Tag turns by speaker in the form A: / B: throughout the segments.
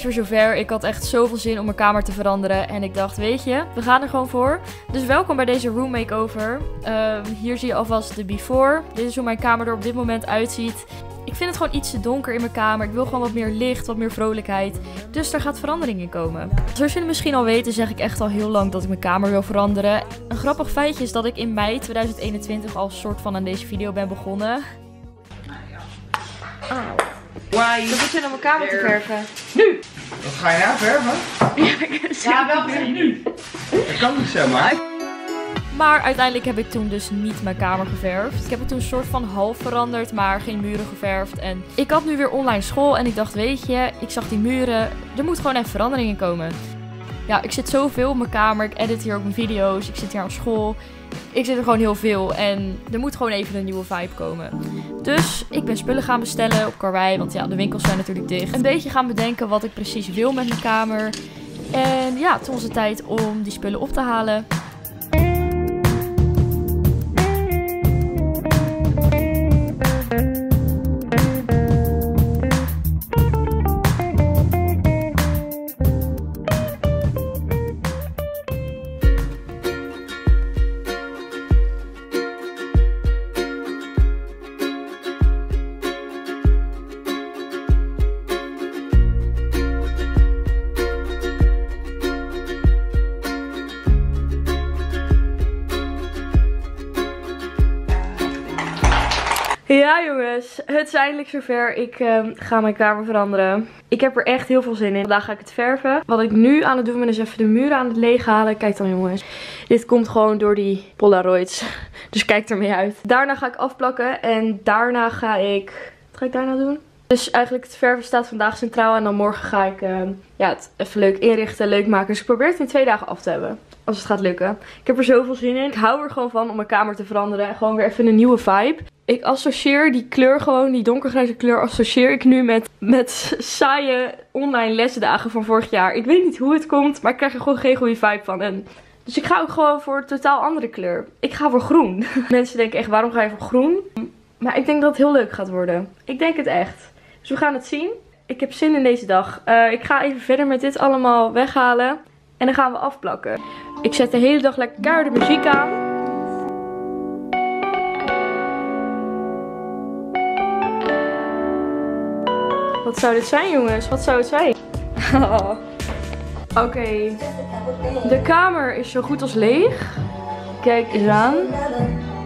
A: Is weer zover. Ik had echt zoveel zin om mijn kamer te veranderen. En ik dacht, weet je, we gaan er gewoon voor. Dus welkom bij deze room makeover. Ehm, hier zie je alvast de before. Dit is hoe mijn kamer er op dit moment uitziet. Ik vind het gewoon iets te donker in mijn kamer. Ik wil gewoon wat meer licht, wat meer vrolijkheid. Dus er gaat verandering in komen. Zoals jullie misschien al weten, zeg ik echt al heel lang dat ik mijn kamer wil veranderen. Een grappig feitje is dat ik in mei 2021 al soort van aan deze video ben begonnen. Auw.
B: Why?
A: Ik zin om mijn kamer te verven.
B: Nu!
C: Wat ga je nou verven?
B: Ja, wel nu.
C: Dat kan niet zomaar.
A: Maar uiteindelijk heb ik toen dus niet mijn kamer geverfd. Ik heb het toen een soort van half veranderd, maar geen muren geverfd. En ik had nu weer online school en ik dacht, weet je, ik zag die muren, er moet gewoon even verandering in komen. Ja, ik zit zoveel op mijn kamer, ik edit hier ook mijn video's, ik zit hier aan school. Ik zit er gewoon heel veel en er moet gewoon even een nieuwe vibe komen. Dus ik ben spullen gaan bestellen op Karwei, want ja, de winkels zijn natuurlijk dicht. Een beetje gaan bedenken wat ik precies wil met mijn kamer. En ja, toen was het tijd om die spullen op te halen. Het is eindelijk zover. Ik ehm, ga mijn kamer veranderen. Ik heb er echt heel veel zin in. Vandaag ga ik het verven. Wat ik nu aan het doen ben is even de muren aan het leeghalen. Kijk dan jongens. Dit komt gewoon door die polaroids. Dus kijk ermee uit. Daarna ga ik afplakken en daarna ga ik... Wat ga ik daarna doen? Dus eigenlijk het verven staat vandaag centraal en dan morgen ga ik ehm, ja, het even leuk inrichten, leuk maken. Dus ik probeer het in twee dagen af te hebben. Als het gaat lukken. Ik heb er zoveel zin in. Ik hou er gewoon van om mijn kamer te veranderen. En gewoon weer even een nieuwe vibe. Ik associeer die kleur gewoon, die donkergrijze kleur, associeer ik nu met, met saaie online lesdagen van vorig jaar. Ik weet niet hoe het komt, maar ik krijg er gewoon geen goede vibe van. En dus ik ga ook gewoon voor een totaal andere kleur. Ik ga voor groen. Mensen denken echt, waarom ga je voor groen? Maar ik denk dat het heel leuk gaat worden. Ik denk het echt. Dus we gaan het zien. Ik heb zin in deze dag. Uh, ik ga even verder met dit allemaal weghalen. En dan gaan we afplakken. Ik zet de hele dag lekker de muziek aan. Wat zou dit zijn jongens? Wat zou het zijn? Oh. Oké. De kamer is zo goed als leeg. Kijk eens aan.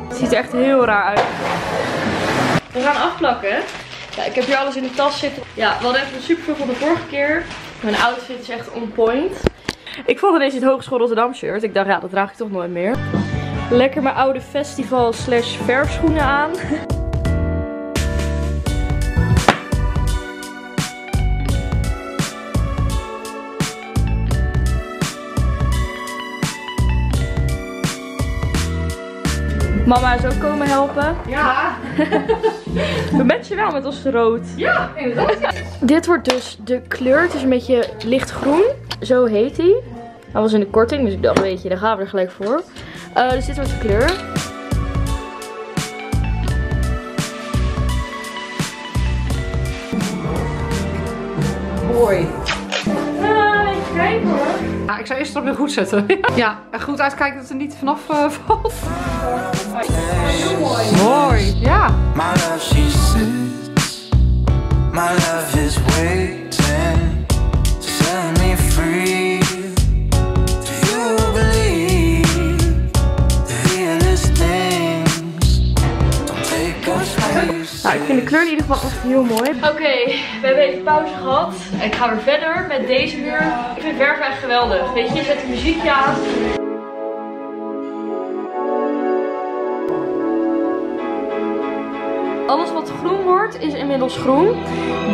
A: Het ziet er echt heel raar uit. We gaan afplakken. Ja, ik heb hier alles in de tas zitten. Ja, we hadden even super veel van de vorige keer. Mijn outfit is echt on point. Ik vond ineens het Hogeschool Rotterdam shirt. Ik dacht, ja, dat draag ik toch nooit meer. Lekker mijn oude festival slash verfschoenen aan. Mama is ook komen helpen.
B: Ja.
A: We matchen wel met ons rood.
B: Ja, inderdaad.
A: Dit wordt dus de kleur. Het is een beetje lichtgroen. Zo heet hij. Hij was in de korting, dus ik dacht, weet je, daar gaan we er gelijk voor. Uh, dus dit wordt de kleur.
B: Mooi.
A: Uh, even kijken hoor.
B: Ja, ik zou eerst erop weer goed zetten. ja, en goed uitkijken dat er niet vanaf uh, valt.
A: Mooi.
B: Mooi, ja.
D: My love, she sits. My love is waiting to set me free. Do you believe the realest things don't take up space?
A: Nou, ik vind de kleur in ieder geval echt heel mooi. Oké, we hebben even pauze gehad. En ik ga weer verder met deze muur. Ik vind verf echt geweldig. Weet je, je zet de muziekje aan. Alles wat groen wordt is inmiddels groen.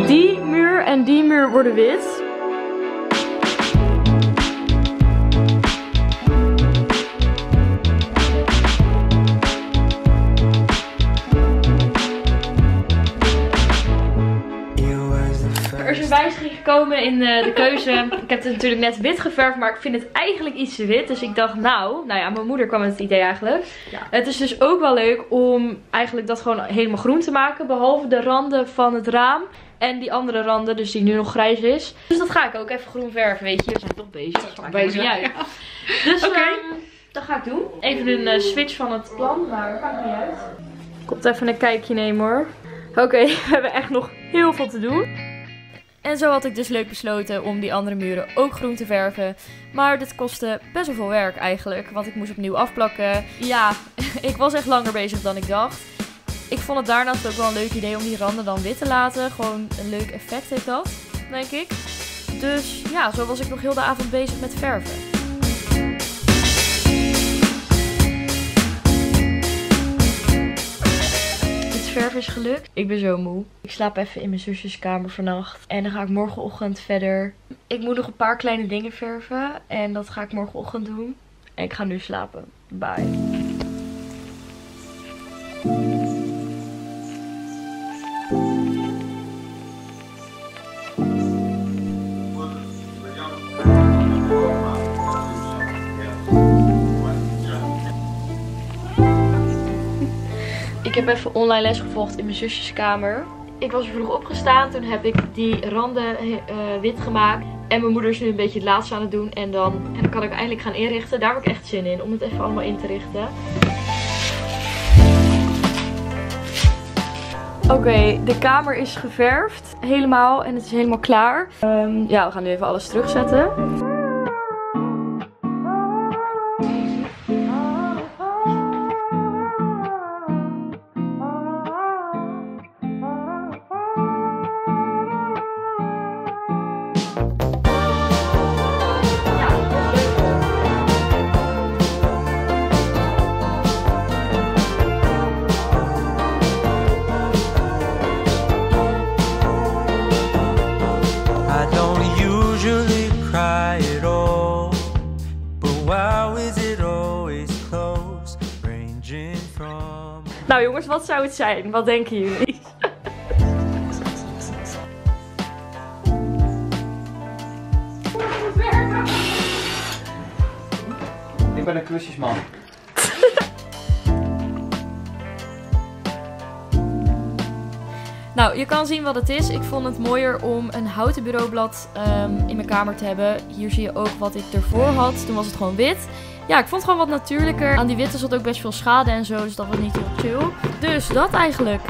A: Die muur en die muur worden wit. Gekomen in de, de keuze. ik heb het natuurlijk net wit geverfd, maar ik vind het eigenlijk iets te wit. Dus ik dacht, nou, nou ja, mijn moeder kwam met het idee eigenlijk.
B: Ja.
A: Het is dus ook wel leuk om eigenlijk dat gewoon helemaal groen te maken. Behalve de randen van het raam. En die andere randen, dus die nu nog grijs is. Dus dat ga ik ook even groen verven, weet je. We zijn toch bezig. Dat maakt
B: bezig,
A: niet uit. Dus
B: Oké.
A: ehm, dat ga ik doen. Even een eh, switch van het plan, maar dat maakt niet uit. Komt even een kijkje nemen hoor. Oké, we hebben echt nog heel veel te doen. En zo had ik dus leuk besloten om die andere muren ook groen te verven. Maar dit kostte best wel veel werk eigenlijk, want ik moest opnieuw afplakken. Ja, ik was echt langer bezig dan ik dacht. Ik vond het daarnaast ook wel een leuk idee om die randen dan wit te laten. Gewoon een leuk effect heeft dat, denk ik. Dus ja, zo was ik nog heel de avond bezig met verven. Verf is gelukt. Ik ben zo moe. Ik slaap even in mijn zusjeskamer vannacht. En dan ga ik morgenochtend verder. Ik moet nog een paar kleine dingen verven. En dat ga ik morgenochtend doen. En ik ga nu slapen. Bye. Ik heb even online les gevolgd in mijn zusjeskamer. Ik was vroeg opgestaan. Toen heb ik die randen eh, wit gemaakt. En mijn moeder is nu een beetje het laatste aan het doen. En dan, en dan kan ik eindelijk gaan inrichten. Daar heb ik echt zin in. Om het even allemaal in te richten. Oké, de kamer is geverfd. Helemaal. En het is helemaal klaar. Ehm, ja, we gaan nu even alles terugzetten. Nou jongens, wat zou het zijn? Wat denken jullie?
C: Ik ben een klusjesman.
A: Nou, je kan zien wat het is. Ik vond het mooier om een houten bureaublad ehm, in mijn kamer te hebben. Hier zie je ook wat ik ervoor had. Toen was het gewoon wit. Ja, ik vond het gewoon wat natuurlijker. Aan die witte zat ook best veel schade en zo, dus dat was niet heel chill. Dus dat eigenlijk.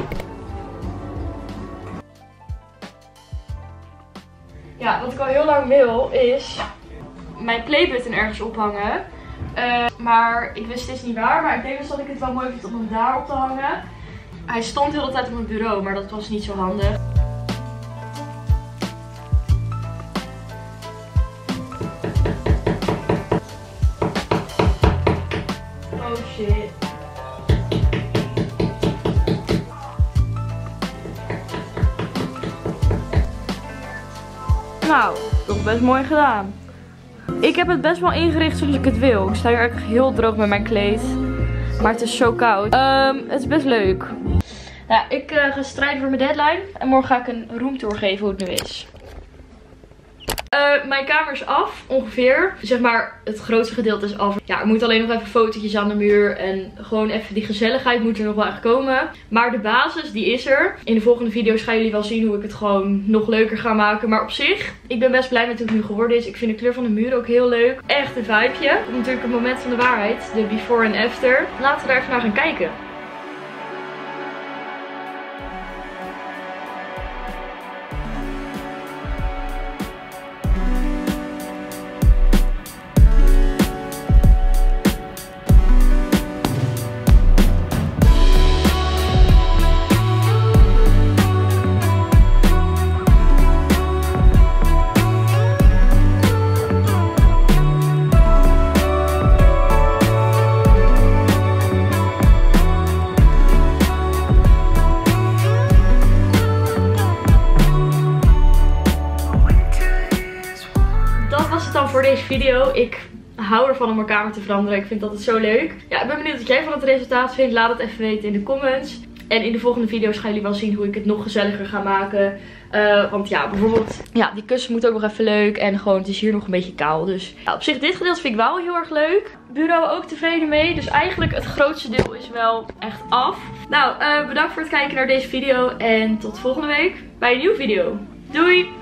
A: Ja, wat ik al heel lang wil is mijn playbutton ergens ophangen. Eh, maar ik wist steeds niet waar. Maar ik denk dus dat ik het wel mooi vind om hem daar op te hangen. Hij stond de hele tijd op mijn bureau, maar dat was niet zo handig. Oh shit. Nou, toch best mooi gedaan. Ik heb het best wel ingericht zoals ik het wil. Ik sta hier eigenlijk heel droog met mijn kleed. Maar het is zo koud. Ehm, het is best leuk. Ja, ik eh, ga strijden voor mijn deadline. En morgen ga ik een roomtour geven hoe het nu is. Eh, mijn kamer is af, ongeveer. Zeg maar, het grootste gedeelte is af. Ja, er moeten alleen nog even fotootjes aan de muur. En gewoon even die gezelligheid moet er nog wel echt komen. Maar de basis, die is er. In de volgende video's gaan jullie wel zien hoe ik het gewoon nog leuker ga maken. Maar op zich, ik ben best blij met hoe het nu geworden is. Ik vind de kleur van de muur ook heel leuk. Echt een vibeje. Natuurlijk het moment van de waarheid. De before en after. Laten we daar even naar gaan kijken. Video. Ik hou ervan om mijn kamer te veranderen. Ik vind dat het zo leuk. Ja, ik ben benieuwd wat jij van het resultaat vindt. Laat het even weten in de comments. En in de volgende video's gaan jullie wel zien hoe ik het nog gezelliger ga maken. Uh, want ja, bijvoorbeeld, ja, die kussen moet ook nog even leuk. En gewoon, het is hier nog een beetje kaal. Dus op zich, dit gedeelte vind ik wel heel erg leuk. Bureau ook tevreden mee. Dus eigenlijk het grootste deel is wel echt af. Nou, uh, bedankt voor het kijken naar deze video. En tot volgende week bij een nieuwe video. Doei!